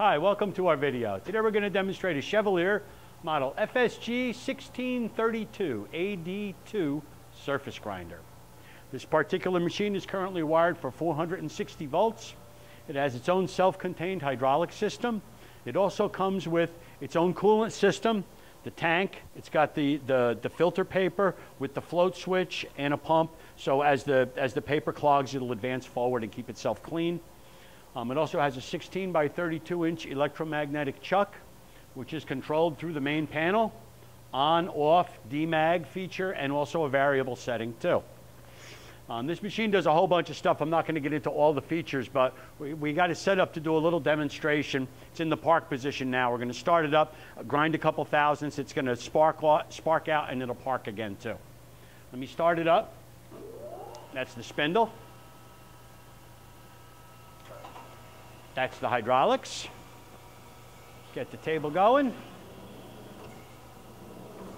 Hi, welcome to our video. Today we're going to demonstrate a Chevalier model FSG 1632 AD2 surface grinder. This particular machine is currently wired for 460 volts. It has its own self-contained hydraulic system. It also comes with its own coolant system, the tank. It's got the, the, the filter paper with the float switch and a pump. So as the, as the paper clogs, it'll advance forward and keep itself clean. Um, it also has a 16 by 32 inch electromagnetic chuck, which is controlled through the main panel, on, off, demag feature, and also a variable setting too. Um, this machine does a whole bunch of stuff. I'm not going to get into all the features, but we, we got it set up to do a little demonstration. It's in the park position now. We're going to start it up, grind a couple thousandths. It's going to spark, spark out, and it'll park again too. Let me start it up. That's the spindle. That's the hydraulics. Get the table going.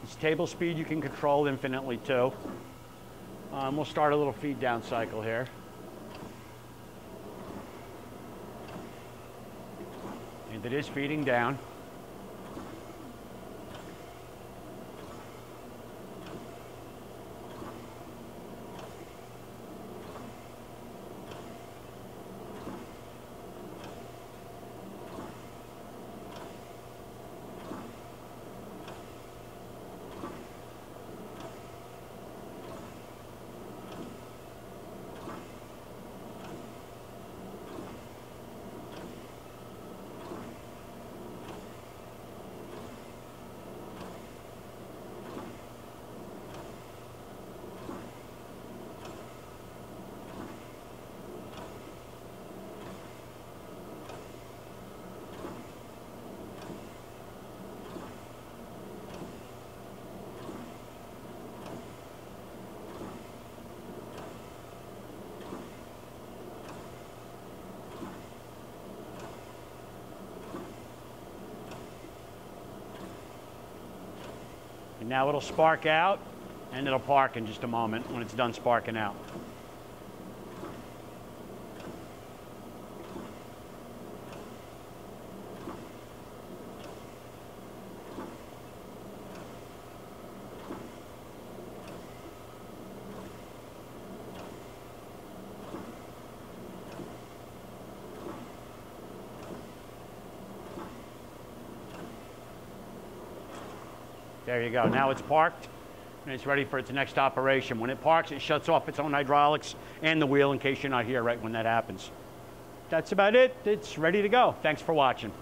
This table speed you can control infinitely too. Um, we'll start a little feed down cycle here. And it is feeding down. And now it'll spark out and it'll park in just a moment when it's done sparking out. There you go. Now it's parked and it's ready for its next operation. When it parks, it shuts off its own hydraulics and the wheel in case you're not here right when that happens. That's about it. It's ready to go. Thanks for watching.